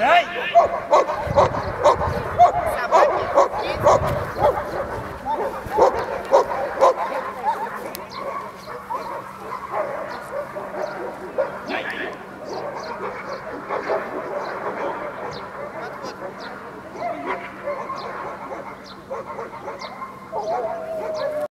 Hey! Oh, my God.